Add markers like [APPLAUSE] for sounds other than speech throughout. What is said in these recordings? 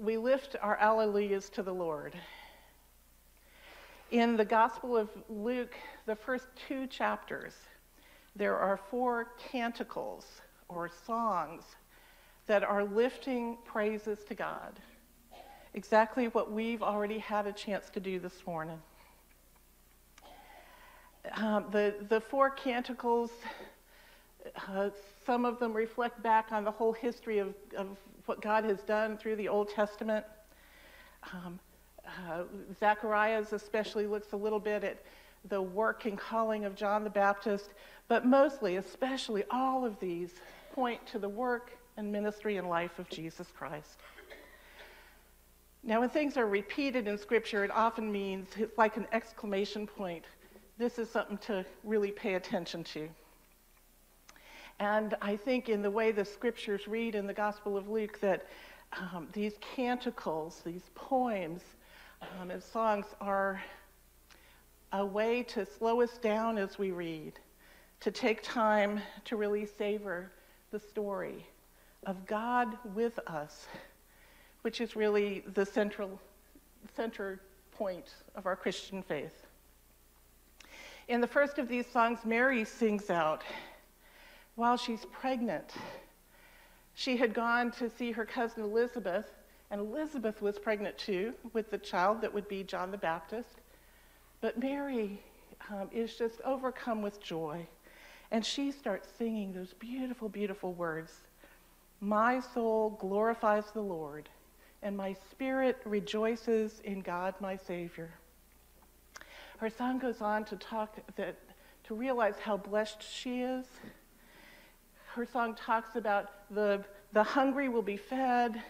we lift our alleluias to the Lord. In the Gospel of Luke, the first two chapters, there are four canticles or songs that are lifting praises to God. Exactly what we've already had a chance to do this morning. Um, the, the four canticles, uh, some of them reflect back on the whole history of, of what God has done through the Old Testament. Um, uh, Zacharias especially looks a little bit at the work and calling of John the Baptist, but mostly, especially, all of these point to the work and ministry and life of Jesus Christ. Now, when things are repeated in Scripture, it often means it's like an exclamation point. This is something to really pay attention to. And I think in the way the Scriptures read in the Gospel of Luke that um, these canticles, these poems, um, and songs are a way to slow us down as we read, to take time to really savor the story of God with us, which is really the central center point of our Christian faith. In the first of these songs, Mary sings out while she's pregnant. She had gone to see her cousin Elizabeth, and Elizabeth was pregnant too with the child that would be John the Baptist. But Mary um, is just overcome with joy. And she starts singing those beautiful, beautiful words My soul glorifies the Lord, and my spirit rejoices in God my Savior. Her song goes on to talk that to realize how blessed she is. Her song talks about the, the hungry will be fed,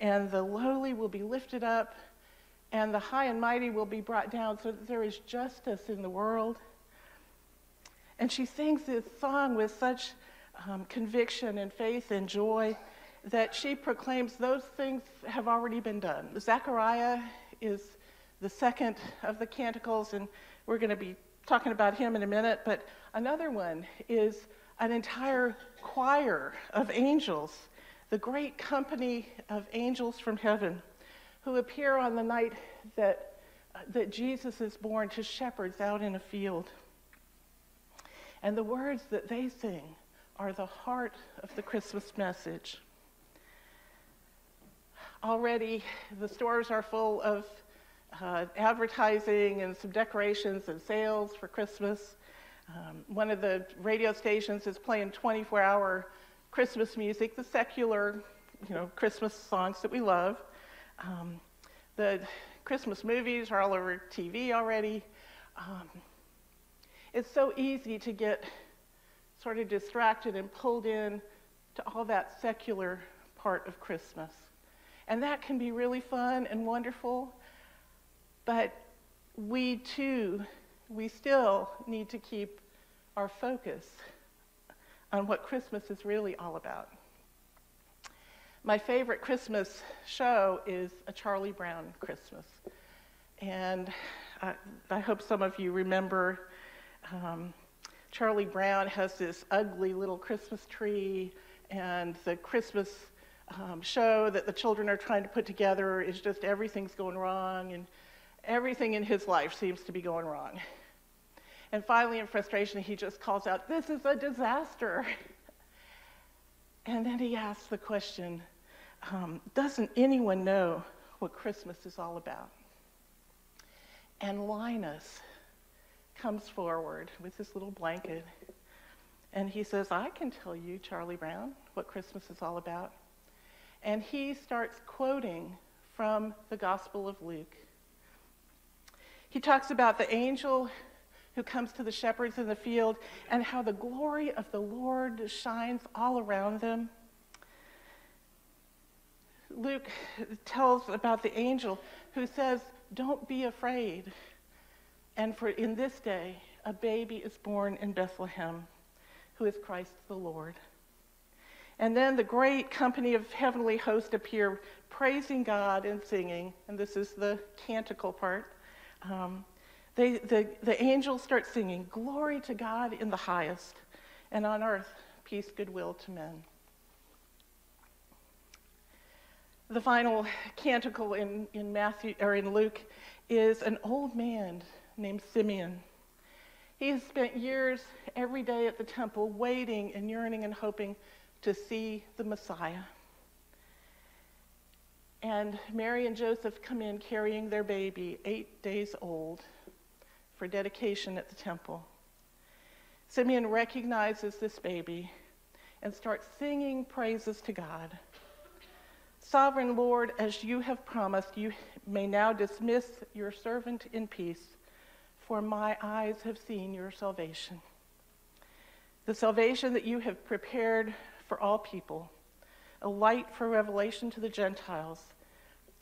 and the lowly will be lifted up, and the high and mighty will be brought down, so that there is justice in the world. And she sings this song with such um, conviction and faith and joy that she proclaims those things have already been done. Zechariah is the second of the canticles, and we're going to be talking about him in a minute. But another one is an entire choir of angels, the great company of angels from heaven who appear on the night that, that Jesus is born to shepherds out in a field. And the words that they sing are the heart of the Christmas message. Already, the stores are full of uh, advertising and some decorations and sales for Christmas. Um, one of the radio stations is playing 24 hour Christmas music, the secular, you know, Christmas songs that we love. Um, the Christmas movies are all over TV already. Um, it's so easy to get sort of distracted and pulled in to all that secular part of Christmas. And that can be really fun and wonderful, but we too, we still need to keep our focus on what Christmas is really all about. My favorite Christmas show is A Charlie Brown Christmas. And I, I hope some of you remember um, Charlie Brown has this ugly little Christmas tree, and the Christmas um, show that the children are trying to put together is just everything's going wrong, and everything in his life seems to be going wrong. And finally, in frustration, he just calls out, This is a disaster. And then he asks the question um, Doesn't anyone know what Christmas is all about? And Linus comes forward with this little blanket and he says, I can tell you, Charlie Brown, what Christmas is all about. And he starts quoting from the Gospel of Luke. He talks about the angel who comes to the shepherds in the field and how the glory of the Lord shines all around them. Luke tells about the angel who says, Don't be afraid. And for in this day, a baby is born in Bethlehem, who is Christ the Lord. And then the great company of heavenly hosts appear, praising God and singing. And this is the canticle part. Um, they, the, the angels start singing, Glory to God in the highest, and on earth, peace, goodwill to men. The final canticle in, in Matthew or in Luke is an old man named Simeon. He has spent years every day at the temple waiting and yearning and hoping to see the Messiah. And Mary and Joseph come in carrying their baby, eight days old, for dedication at the temple. Simeon recognizes this baby and starts singing praises to God. Sovereign Lord, as you have promised, you may now dismiss your servant in peace, for my eyes have seen your salvation. The salvation that you have prepared for all people, a light for revelation to the Gentiles,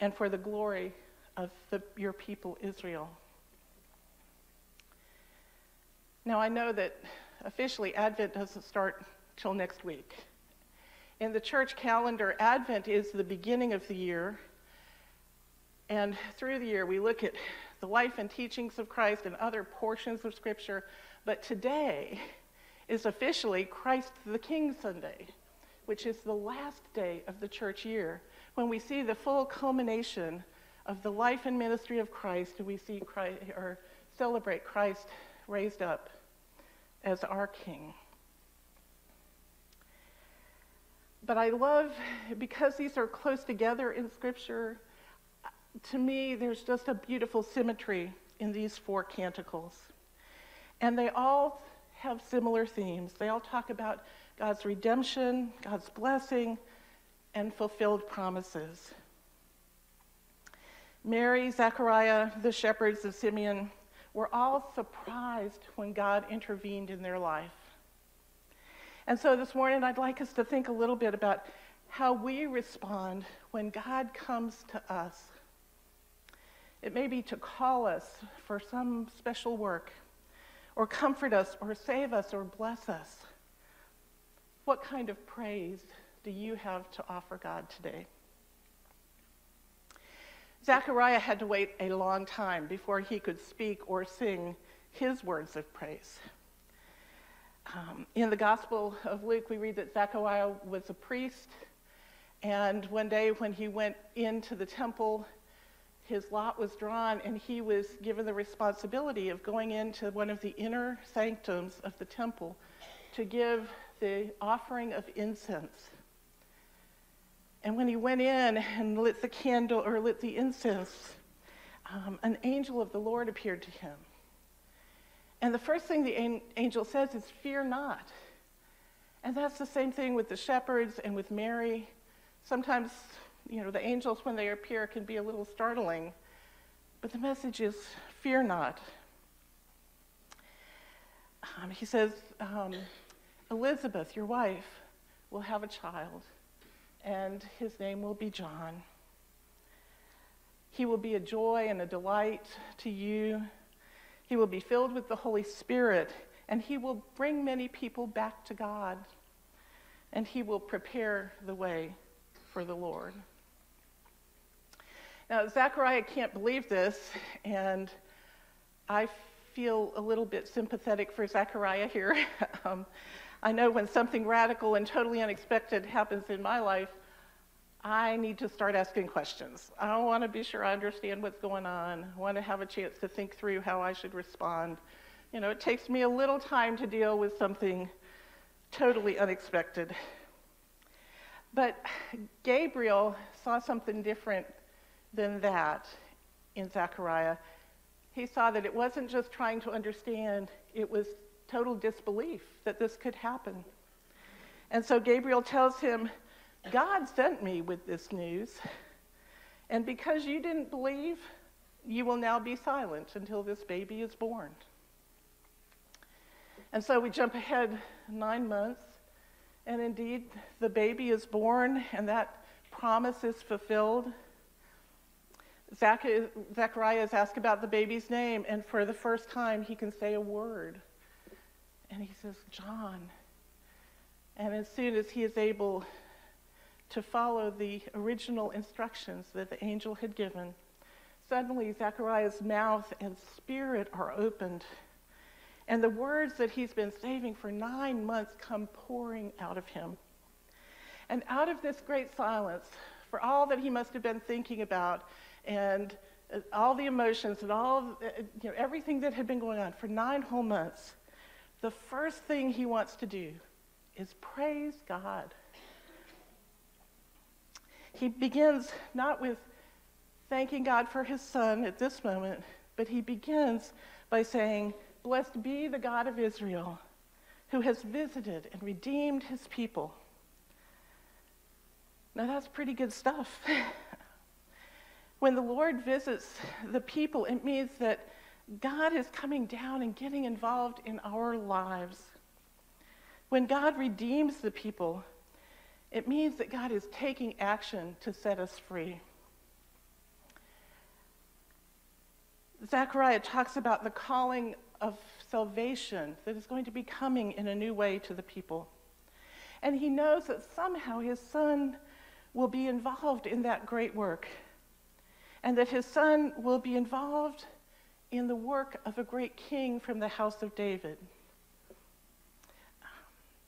and for the glory of the, your people Israel. Now, I know that officially Advent doesn't start till next week. In the church calendar, Advent is the beginning of the year. And through the year, we look at the life and teachings of Christ and other portions of Scripture. But today is officially Christ the King Sunday, which is the last day of the church year when we see the full culmination of the life and ministry of Christ, and we see Christ, or celebrate Christ raised up as our King. But I love, because these are close together in Scripture, to me, there's just a beautiful symmetry in these four canticles. And they all have similar themes. They all talk about God's redemption, God's blessing, and fulfilled promises. Mary, Zechariah, the shepherds of Simeon were all surprised when God intervened in their life. And so this morning, I'd like us to think a little bit about how we respond when God comes to us. It may be to call us for some special work, or comfort us, or save us, or bless us. What kind of praise do you have to offer God today? Zechariah had to wait a long time before he could speak or sing his words of praise. Um, in the Gospel of Luke, we read that Zechariah was a priest, and one day when he went into the temple, his lot was drawn, and he was given the responsibility of going into one of the inner sanctums of the temple to give the offering of incense. And when he went in and lit the candle or lit the incense, um, an angel of the Lord appeared to him. And the first thing the angel says is, Fear not. And that's the same thing with the shepherds and with Mary. Sometimes, you know, the angels, when they appear, can be a little startling. But the message is, Fear not. Um, he says, um, Elizabeth, your wife, will have a child and his name will be John. He will be a joy and a delight to you. He will be filled with the Holy Spirit, and he will bring many people back to God, and he will prepare the way for the Lord. Now, Zechariah can't believe this, and I feel a little bit sympathetic for Zechariah here. [LAUGHS] um, I know when something radical and totally unexpected happens in my life, I need to start asking questions. I want to be sure I understand what's going on. I want to have a chance to think through how I should respond. You know, it takes me a little time to deal with something totally unexpected. But Gabriel saw something different than that in Zechariah. He saw that it wasn't just trying to understand, it was total disbelief that this could happen. And so Gabriel tells him, God sent me with this news, and because you didn't believe, you will now be silent until this baby is born. And so we jump ahead nine months, and indeed the baby is born, and that promise is fulfilled. Zechariah is asked about the baby's name, and for the first time he can say a word and he says, John. And as soon as he is able to follow the original instructions that the angel had given, suddenly Zechariah's mouth and spirit are opened. And the words that he's been saving for nine months come pouring out of him. And out of this great silence for all that he must have been thinking about and uh, all the emotions and all, uh, you know, everything that had been going on for nine whole months, the first thing he wants to do is praise God. He begins not with thanking God for his son at this moment, but he begins by saying, Blessed be the God of Israel, who has visited and redeemed his people. Now, that's pretty good stuff. [LAUGHS] when the Lord visits the people, it means that God is coming down and getting involved in our lives. When God redeems the people, it means that God is taking action to set us free. Zechariah talks about the calling of salvation that is going to be coming in a new way to the people. And he knows that somehow his son will be involved in that great work, and that his son will be involved in the work of a great king from the house of David.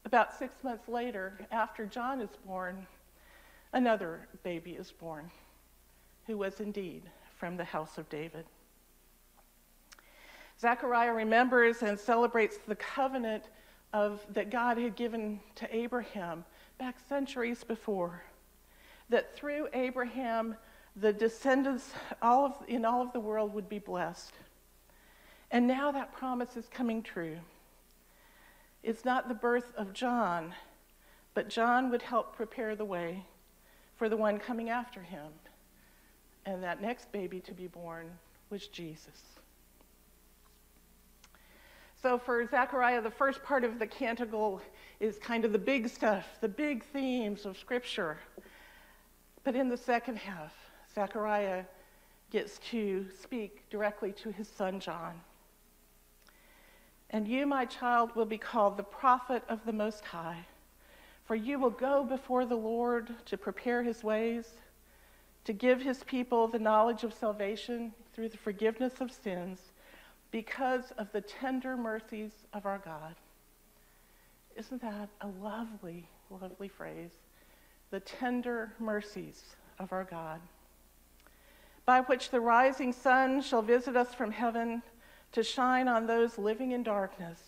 About six months later, after John is born, another baby is born who was indeed from the house of David. Zechariah remembers and celebrates the covenant of, that God had given to Abraham back centuries before. That through Abraham, the descendants all of, in all of the world would be blessed. And now that promise is coming true. It's not the birth of John, but John would help prepare the way for the one coming after him. And that next baby to be born was Jesus. So for Zechariah, the first part of the canticle is kind of the big stuff, the big themes of Scripture. But in the second half, Zechariah gets to speak directly to his son John. And you, my child, will be called the prophet of the Most High, for you will go before the Lord to prepare his ways, to give his people the knowledge of salvation through the forgiveness of sins because of the tender mercies of our God. Isn't that a lovely, lovely phrase? The tender mercies of our God, by which the rising sun shall visit us from heaven to shine on those living in darkness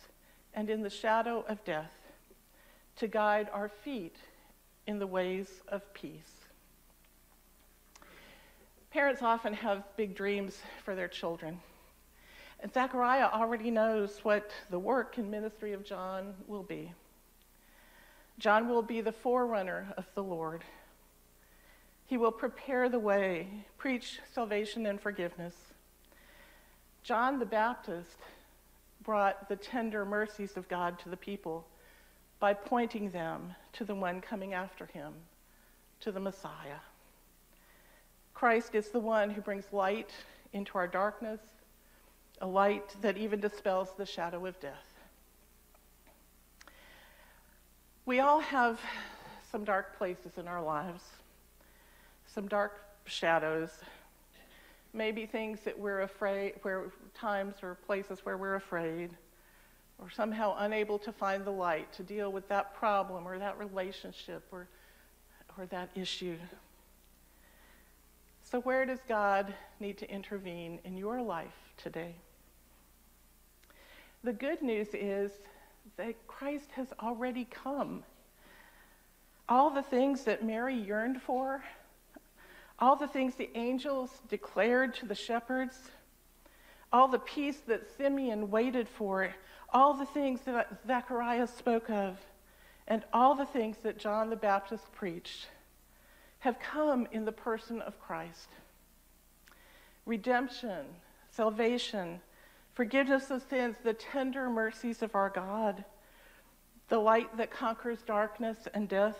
and in the shadow of death, to guide our feet in the ways of peace. Parents often have big dreams for their children. And Zechariah already knows what the work and ministry of John will be. John will be the forerunner of the Lord. He will prepare the way, preach salvation and forgiveness. John the Baptist brought the tender mercies of God to the people by pointing them to the one coming after him, to the Messiah. Christ is the one who brings light into our darkness a light that even dispels the shadow of death. We all have some dark places in our lives, some dark shadows, maybe things that we're afraid, where times or places where we're afraid, or somehow unable to find the light to deal with that problem or that relationship or, or that issue. So, where does God need to intervene in your life today? The good news is that Christ has already come. All the things that Mary yearned for, all the things the angels declared to the shepherds, all the peace that Simeon waited for, all the things that Zechariah spoke of, and all the things that John the Baptist preached have come in the person of Christ. Redemption, salvation, forgiveness of sins, the tender mercies of our God, the light that conquers darkness and death,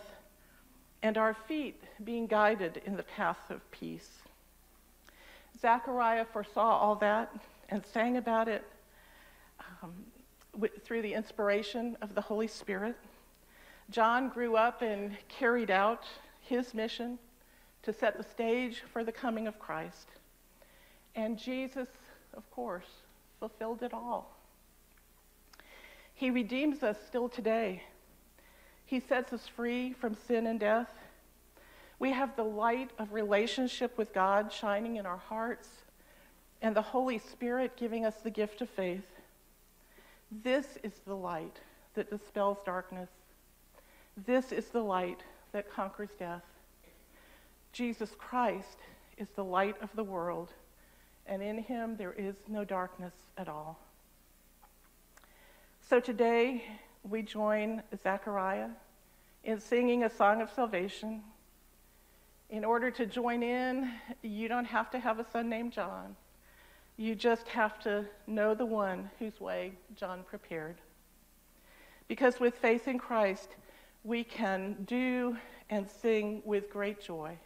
and our feet being guided in the path of peace. Zechariah foresaw all that and sang about it um, through the inspiration of the Holy Spirit. John grew up and carried out his mission to set the stage for the coming of Christ. And Jesus, of course, fulfilled it all. He redeems us still today. He sets us free from sin and death. We have the light of relationship with God shining in our hearts and the Holy Spirit giving us the gift of faith. This is the light that dispels darkness. This is the light that conquers death. Jesus Christ is the light of the world, and in him there is no darkness at all. So today we join Zechariah in singing a song of salvation. In order to join in, you don't have to have a son named John. You just have to know the one whose way John prepared. Because with faith in Christ, we can do and sing with great joy.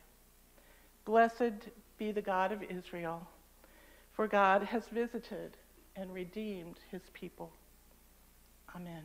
Blessed be the God of Israel, for God has visited and redeemed his people. Amen.